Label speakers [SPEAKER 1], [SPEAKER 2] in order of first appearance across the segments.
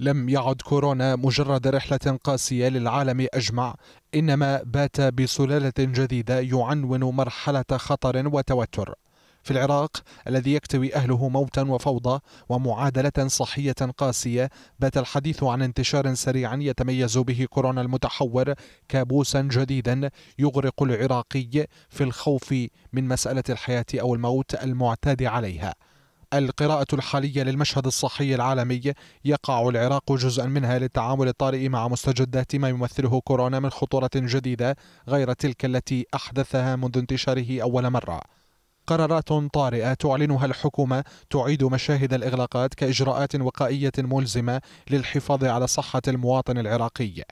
[SPEAKER 1] لم يعد كورونا مجرد رحلة قاسية للعالم أجمع إنما بات بسلالة جديدة يعنون مرحلة خطر وتوتر. في العراق الذي يكتوي أهله موتا وفوضى ومعادلة صحية قاسية بات الحديث عن انتشار سريع يتميز به كورونا المتحور كابوسا جديدا يغرق العراقي في الخوف من مسألة الحياة أو الموت المعتاد عليها. القراءة الحالية للمشهد الصحي العالمي. يقع العراق جزءا منها للتعامل الطارئ مع مستجدات ما يمثله كورونا من خطورة جديدة غير تلك التي أحدثها منذ انتشاره أول مرة. قرارات طارئة تعلنها الحكومة تعيد مشاهد الإغلاقات كإجراءات وقائية ملزمة للحفاظ على صحة المواطن العراقي.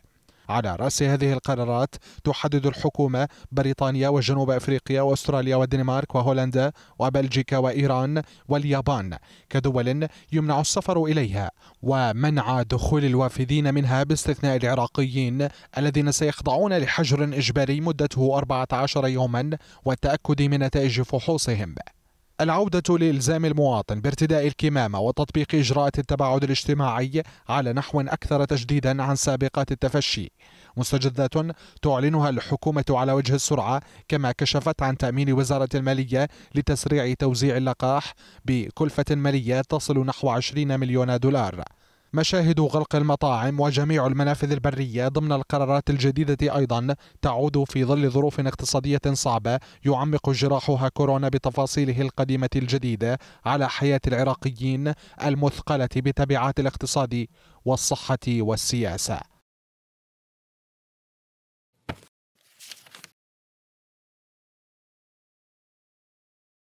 [SPEAKER 1] على رأس هذه القرارات تحدد الحكومة بريطانيا وجنوب أفريقيا وأستراليا والدنمارك وهولندا وبلجيكا وإيران واليابان كدول يمنع السفر إليها ومنع دخول الوافدين منها باستثناء العراقيين الذين سيخضعون لحجر إجباري مدته 14 يوما والتأكد من نتائج فحوصهم. العودة لإلزام المواطن بارتداء الكمامة وتطبيق إجراءات التباعد الاجتماعي على نحو أكثر تجديدا عن سابقات التفشي. مستجدات تعلنها الحكومة على وجه السرعة كما كشفت عن تأمين وزارة المالية لتسريع توزيع اللقاح بكلفة مالية تصل نحو 20 مليون دولار. مشاهد غلق المطاعم وجميع المنافذ البرية ضمن القرارات الجديدة أيضا تعود في ظل ظروف اقتصادية صعبة يعمق جراحها كورونا بتفاصيله القديمة الجديدة على حياة العراقيين المثقلة بتبعات الاقتصاد والصحة والسياسة.